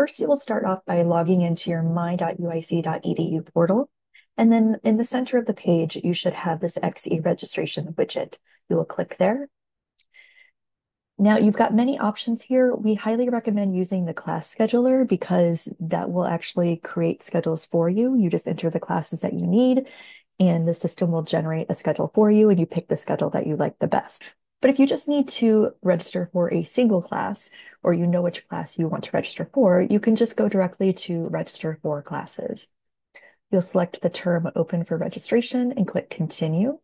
First, you will start off by logging into your my.uic.edu portal. And then in the center of the page, you should have this XE registration widget. You will click there. Now you've got many options here. We highly recommend using the class scheduler because that will actually create schedules for you. You just enter the classes that you need and the system will generate a schedule for you and you pick the schedule that you like the best. But if you just need to register for a single class or you know which class you want to register for, you can just go directly to register for classes. You'll select the term open for registration and click continue.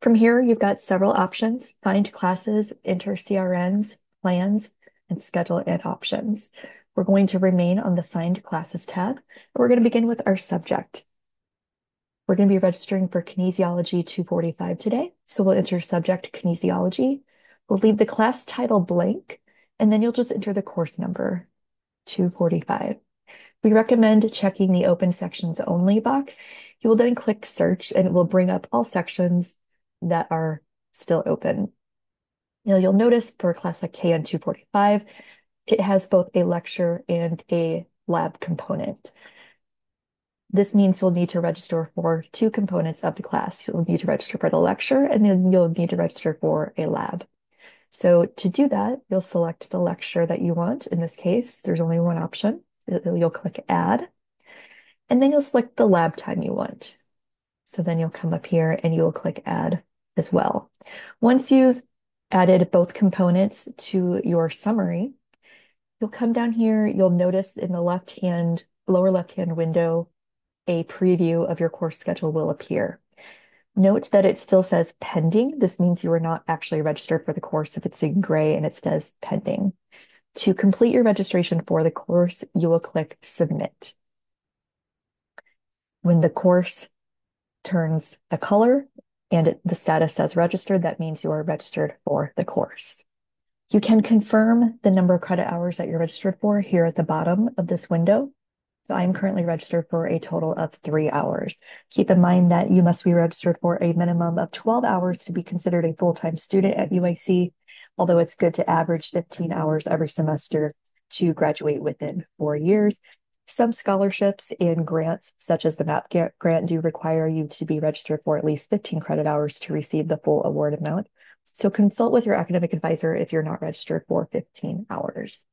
From here, you've got several options, find classes, enter CRNs, plans, and schedule and options. We're going to remain on the find classes tab. And We're going to begin with our subject. We're going to be registering for kinesiology 245 today. So we'll enter subject kinesiology. We'll leave the class title blank, and then you'll just enter the course number 245. We recommend checking the open sections only box. You will then click search and it will bring up all sections that are still open. Now you'll notice for a class like KN 245, it has both a lecture and a lab component. This means you'll need to register for two components of the class. You'll need to register for the lecture and then you'll need to register for a lab. So to do that, you'll select the lecture that you want. In this case, there's only one option. You'll click add and then you'll select the lab time you want. So then you'll come up here and you'll click add as well. Once you've added both components to your summary, you'll come down here, you'll notice in the left-hand, lower left-hand window, a preview of your course schedule will appear. Note that it still says pending. This means you are not actually registered for the course if it's in gray and it says pending. To complete your registration for the course, you will click submit. When the course turns a color, and the status says registered, that means you are registered for the course. You can confirm the number of credit hours that you're registered for here at the bottom of this window. So I'm currently registered for a total of three hours. Keep in mind that you must be registered for a minimum of 12 hours to be considered a full-time student at UIC, although it's good to average 15 hours every semester to graduate within four years. Some scholarships and grants, such as the MAP grant, do require you to be registered for at least 15 credit hours to receive the full award amount. So consult with your academic advisor if you're not registered for 15 hours.